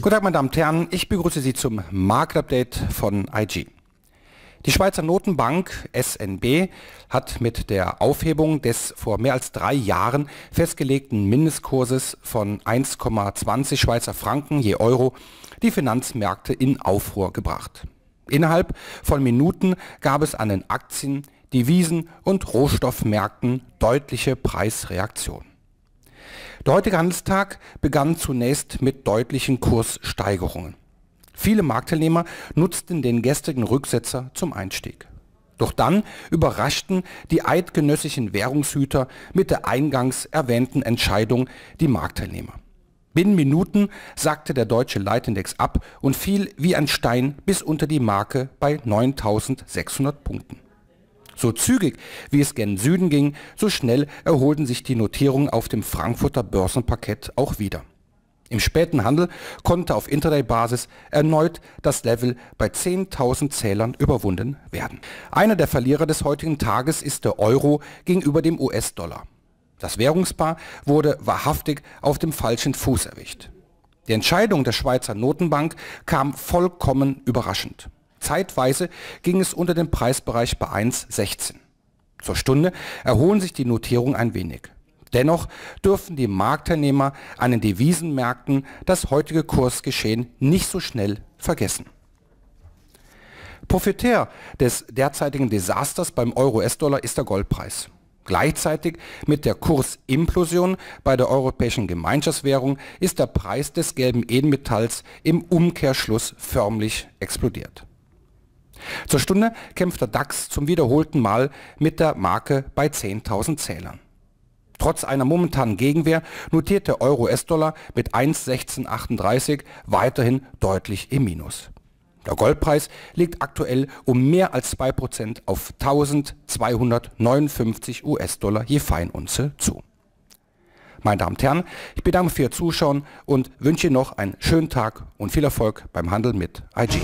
Guten Tag, meine Damen und Herren, ich begrüße Sie zum Marktupdate von IG. Die Schweizer Notenbank SNB hat mit der Aufhebung des vor mehr als drei Jahren festgelegten Mindestkurses von 1,20 Schweizer Franken je Euro die Finanzmärkte in Aufruhr gebracht. Innerhalb von Minuten gab es an den Aktien, Devisen und Rohstoffmärkten deutliche Preisreaktionen. Der heutige Handelstag begann zunächst mit deutlichen Kurssteigerungen. Viele Marktteilnehmer nutzten den gestrigen Rücksetzer zum Einstieg. Doch dann überraschten die eidgenössischen Währungshüter mit der eingangs erwähnten Entscheidung die Marktteilnehmer. Binnen Minuten sagte der deutsche Leitindex ab und fiel wie ein Stein bis unter die Marke bei 9600 Punkten. So zügig wie es gen Süden ging, so schnell erholten sich die Notierungen auf dem Frankfurter Börsenparkett auch wieder. Im späten Handel konnte auf Intraday-Basis erneut das Level bei 10.000 Zählern überwunden werden. Einer der Verlierer des heutigen Tages ist der Euro gegenüber dem US-Dollar. Das Währungspaar wurde wahrhaftig auf dem falschen Fuß erwischt. Die Entscheidung der Schweizer Notenbank kam vollkommen überraschend. Zeitweise ging es unter dem Preisbereich bei 1,16. Zur Stunde erholen sich die Notierungen ein wenig. Dennoch dürfen die Marktteilnehmer an den Devisenmärkten das heutige Kursgeschehen nicht so schnell vergessen. Profitär des derzeitigen Desasters beim Euro-US-Dollar ist der Goldpreis. Gleichzeitig mit der Kursimplosion bei der europäischen Gemeinschaftswährung ist der Preis des gelben Edelmetalls im Umkehrschluss förmlich explodiert. Zur Stunde kämpft der DAX zum wiederholten Mal mit der Marke bei 10.000 Zählern. Trotz einer momentanen Gegenwehr notiert der Euro-US-Dollar mit 1,1638 weiterhin deutlich im Minus. Der Goldpreis liegt aktuell um mehr als 2% auf 1259 US-Dollar je Feinunze zu. Meine Damen und Herren, ich bedanke für Ihr Zuschauen und wünsche Ihnen noch einen schönen Tag und viel Erfolg beim Handel mit IG.